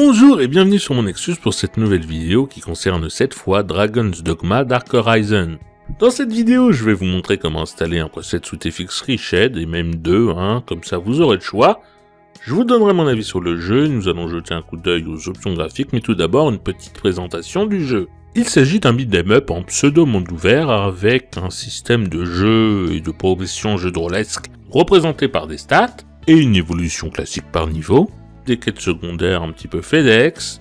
Bonjour et bienvenue sur mon Nexus pour cette nouvelle vidéo qui concerne cette fois Dragon's Dogma Dark Horizon. Dans cette vidéo, je vais vous montrer comment installer un preset sous TFX Reshed, et même deux, hein, comme ça vous aurez le choix. Je vous donnerai mon avis sur le jeu, nous allons jeter un coup d'œil aux options graphiques, mais tout d'abord une petite présentation du jeu. Il s'agit d'un beat'em up en pseudo-monde ouvert avec un système de jeu et de progression jeu de rôlesque représenté par des stats et une évolution classique par niveau, des quêtes secondaires un petit peu FedEx,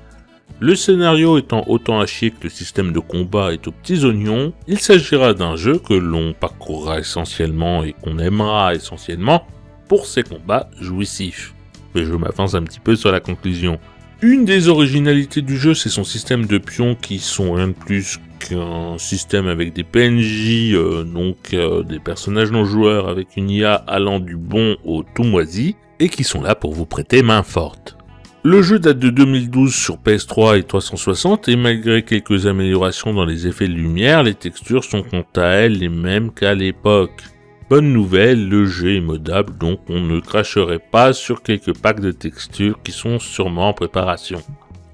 le scénario étant autant à chier que le système de combat est aux petits oignons, il s'agira d'un jeu que l'on parcourra essentiellement et qu'on aimera essentiellement pour ses combats jouissifs. Mais je m'avance un petit peu sur la conclusion. Une des originalités du jeu, c'est son système de pions qui sont rien de plus qu'un système avec des PNJ, euh, donc euh, des personnages non joueurs avec une IA allant du bon au tout moisi, et qui sont là pour vous prêter main forte. Le jeu date de 2012 sur PS3 et 360 et malgré quelques améliorations dans les effets de lumière, les textures sont quant à elles les mêmes qu'à l'époque. Bonne nouvelle, le jeu est modable donc on ne cracherait pas sur quelques packs de textures qui sont sûrement en préparation.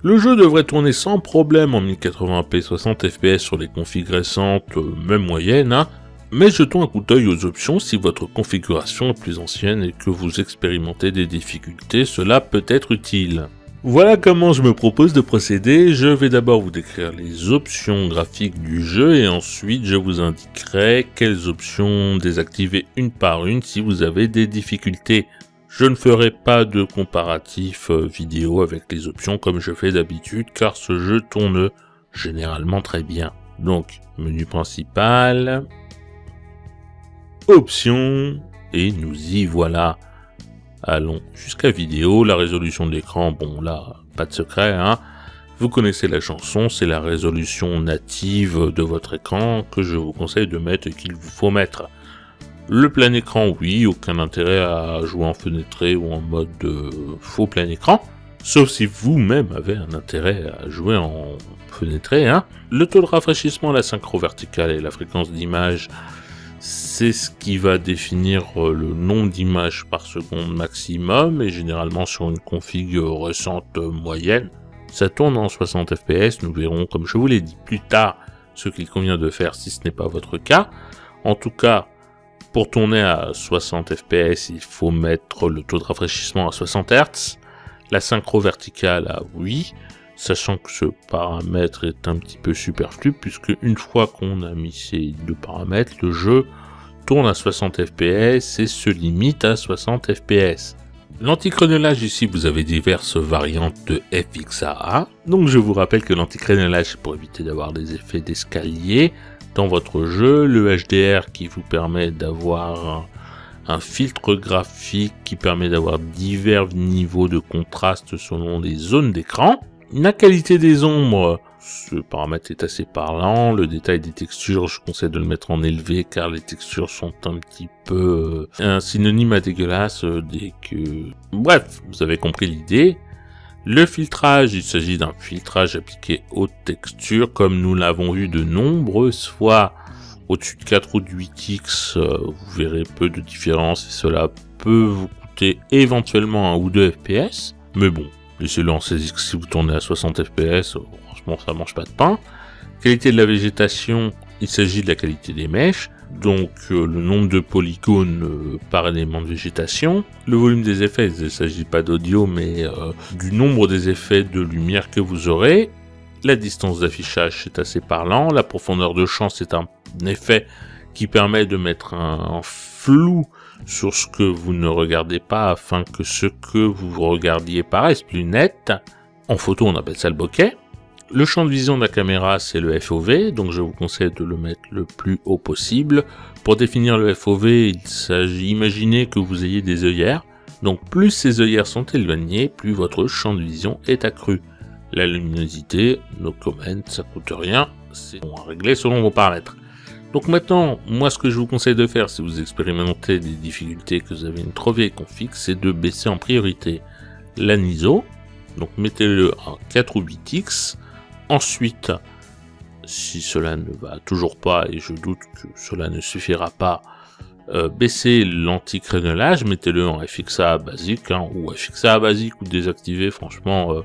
Le jeu devrait tourner sans problème en 1080p 60 fps sur les configs récentes, euh, même moyennes, hein, mais jetons un coup d'œil aux options si votre configuration est plus ancienne et que vous expérimentez des difficultés, cela peut être utile. Voilà comment je me propose de procéder, je vais d'abord vous décrire les options graphiques du jeu et ensuite je vous indiquerai quelles options désactiver une par une si vous avez des difficultés. Je ne ferai pas de comparatif euh, vidéo avec les options comme je fais d'habitude car ce jeu tourne généralement très bien. Donc, menu principal, options, et nous y voilà. Allons jusqu'à vidéo, la résolution de l'écran, bon là, pas de secret, hein. Vous connaissez la chanson, c'est la résolution native de votre écran que je vous conseille de mettre et qu'il vous faut mettre. Le plein écran, oui, aucun intérêt à jouer en fenêtré ou en mode faux plein écran. Sauf si vous-même avez un intérêt à jouer en fenêtré. Hein. Le taux de rafraîchissement, la synchro verticale et la fréquence d'image, c'est ce qui va définir euh, le nombre d'images par seconde maximum et généralement sur une config récente euh, moyenne. Ça tourne en 60 fps, nous verrons comme je vous l'ai dit plus tard ce qu'il convient de faire si ce n'est pas votre cas. En tout cas, pour tourner à 60 fps, il faut mettre le taux de rafraîchissement à 60 Hz, la synchro verticale à oui, sachant que ce paramètre est un petit peu superflu, puisque une fois qu'on a mis ces deux paramètres, le jeu tourne à 60 fps et se limite à 60 fps. L'anticrénelage ici, vous avez diverses variantes de FXAA. Donc je vous rappelle que l'anticrénelage pour éviter d'avoir des effets d'escalier dans votre jeu. Le HDR qui vous permet d'avoir un filtre graphique qui permet d'avoir divers niveaux de contraste selon les zones d'écran. La qualité des ombres, ce paramètre est assez parlant. Le détail des textures, je conseille de le mettre en élevé car les textures sont un petit peu euh, un synonyme à dégueulasse euh, dès que... Bref, vous avez compris l'idée. Le filtrage, il s'agit d'un filtrage appliqué aux textures comme nous l'avons vu de nombreuses fois au-dessus de 4 ou de 8x, euh, vous verrez peu de différence et cela peut vous coûter éventuellement un ou deux FPS. Mais bon, Laissez-le en si vous tournez à 60 fps, franchement ça mange pas de pain. Qualité de la végétation, il s'agit de la qualité des mèches, donc euh, le nombre de polygones euh, par élément de végétation. Le volume des effets, il ne s'agit pas d'audio, mais euh, du nombre des effets de lumière que vous aurez. La distance d'affichage, c'est assez parlant. La profondeur de champ, c'est un effet qui permet de mettre un flou sur ce que vous ne regardez pas afin que ce que vous regardiez paraisse plus net. En photo, on appelle ça le bokeh. Le champ de vision de la caméra, c'est le FOV, donc je vous conseille de le mettre le plus haut possible. Pour définir le FOV, il s'agit, imaginez que vous ayez des œillères. Donc plus ces œillères sont éloignées, plus votre champ de vision est accru. La luminosité, no comment, ça coûte rien, c'est bon à régler selon vos paramètres. Donc maintenant, moi ce que je vous conseille de faire si vous expérimentez des difficultés que vous avez une trop vieille config, c'est de baisser en priorité l'aniso. Donc mettez-le à 4 ou 8x. Ensuite, si cela ne va toujours pas, et je doute que cela ne suffira pas, euh, baissez l'anti-crénelage, mettez-le en FXA basique, hein, ou FXA basique, ou désactivé, franchement, euh,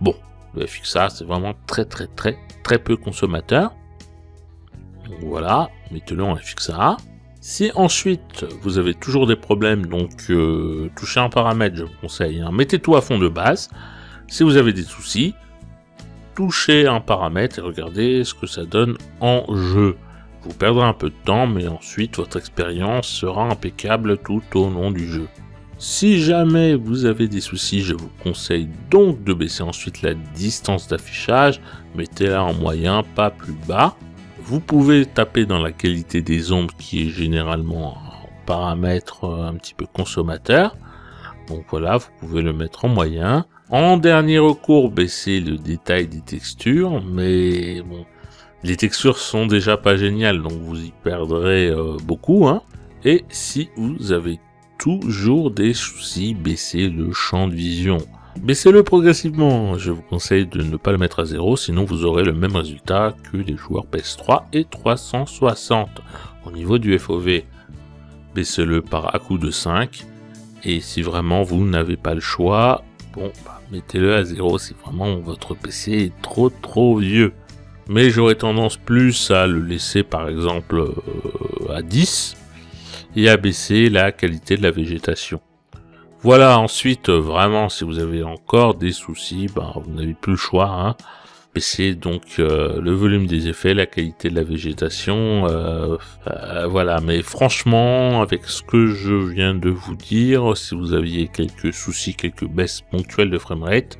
Bon, le FXA, c'est vraiment très très très très peu consommateur. Donc voilà, mettez-le en FXA. Si ensuite vous avez toujours des problèmes, donc euh, touchez un paramètre, je vous conseille, hein. mettez tout à fond de base. Si vous avez des soucis, touchez un paramètre et regardez ce que ça donne en jeu. Vous perdrez un peu de temps, mais ensuite votre expérience sera impeccable tout au long du jeu. Si jamais vous avez des soucis, je vous conseille donc de baisser ensuite la distance d'affichage, mettez-la en moyen, pas plus bas. Vous pouvez taper dans la qualité des ombres qui est généralement un paramètre un petit peu consommateur. Donc voilà, vous pouvez le mettre en moyen. En dernier recours, baissez le détail des textures, mais bon, les textures sont déjà pas géniales, donc vous y perdrez euh, beaucoup. Hein. Et si vous avez toujours des soucis, baissez le champ de vision. Baissez-le progressivement, je vous conseille de ne pas le mettre à zéro, sinon vous aurez le même résultat que les joueurs PS3 et 360. Au niveau du FOV, baissez-le par à coup de 5, et si vraiment vous n'avez pas le choix, bon, bah, mettez-le à zéro si vraiment votre PC est trop trop vieux. Mais j'aurais tendance plus à le laisser par exemple euh, à 10, et à baisser la qualité de la végétation. Voilà, ensuite, euh, vraiment, si vous avez encore des soucis, ben, vous n'avez plus le choix. Hein. Donc euh, le volume des effets, la qualité de la végétation. Euh, voilà, mais franchement, avec ce que je viens de vous dire, si vous aviez quelques soucis, quelques baisses ponctuelles de framerate,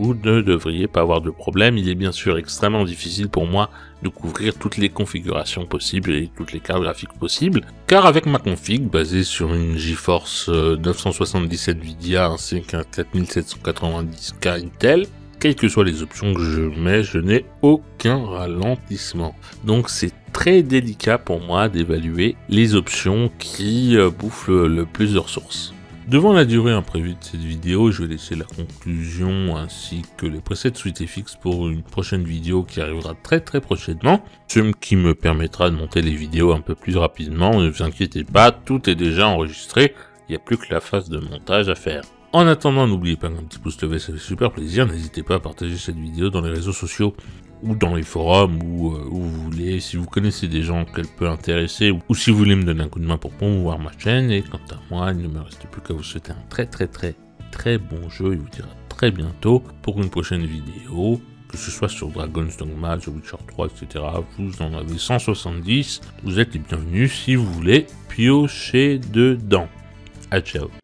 vous ne devriez pas avoir de problème. Il est bien sûr extrêmement difficile pour moi de couvrir toutes les configurations possibles et toutes les cartes graphiques possibles, car avec ma config basée sur une GeForce 977 euh, Nvidia ainsi qu'un 4790K Intel, quelles que soient les options que je mets, je n'ai aucun ralentissement. Donc c'est très délicat pour moi d'évaluer les options qui euh, bouffent le plus de ressources. Devant la durée imprévue de cette vidéo, je vais laisser la conclusion ainsi que les presets suite FX pour une prochaine vidéo qui arrivera très très prochainement, ce qui me permettra de monter les vidéos un peu plus rapidement, ne vous inquiétez pas, tout est déjà enregistré, il n'y a plus que la phase de montage à faire. En attendant, n'oubliez pas qu'un petit pouce levé, ça fait super plaisir. N'hésitez pas à partager cette vidéo dans les réseaux sociaux ou dans les forums ou euh, vous voulez. Si vous connaissez des gens qu'elle peut intéresser ou, si vous voulez me donner un coup de main pour promouvoir ma chaîne. Et quant à moi, il ne me reste plus qu'à vous souhaiter un très très très très bon jeu et vous dire à très bientôt pour une prochaine vidéo. Que ce soit sur Dragon's Dogma, The Witcher 3, etc. Vous en avez 170. Vous êtes les bienvenus si vous voulez piocher dedans. A ciao